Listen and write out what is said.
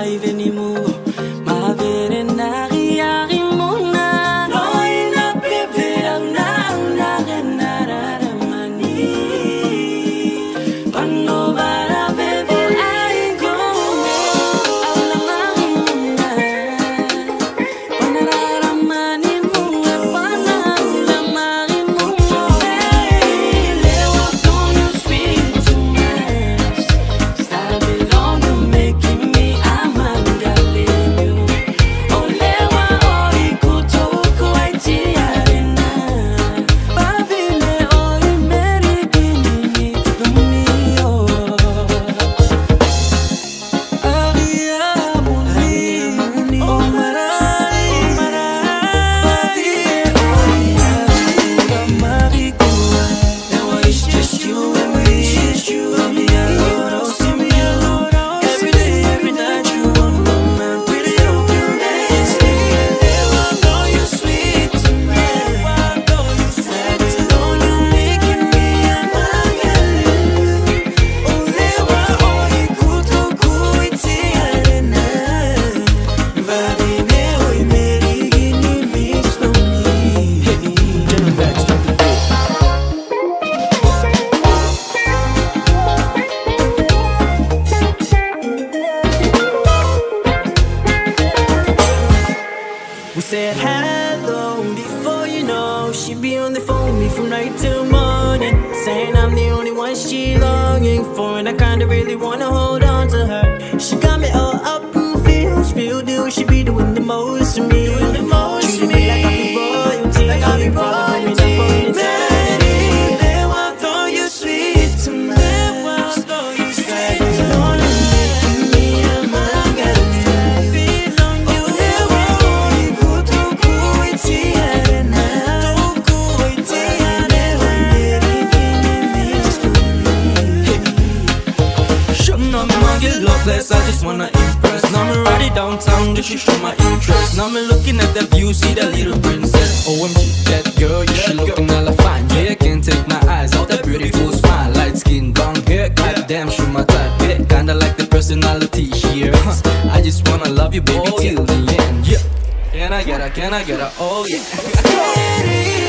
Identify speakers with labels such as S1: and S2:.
S1: waving said hello Before you know, she be on the phone with me from night till morning Saying I'm the only one she longing for And I kinda really wanna hold on to her. She got me all up in feels real deal She be doing the most
S2: to me. Want I just wanna impress. Now me ride it downtown just to show my interest. Now me looking at the view, see the little princess.
S3: OMG, that girl, yeah, she looking hella fine. Yeah, I can't take my eyes off that beautiful smile. Light skin, brown hair, goddamn, she my type. Yeah, kinda like the personality she has. I just wanna love you, baby, oh, till the end. Yeah. Can I get her? Can I get her? Oh yeah.
S1: Ready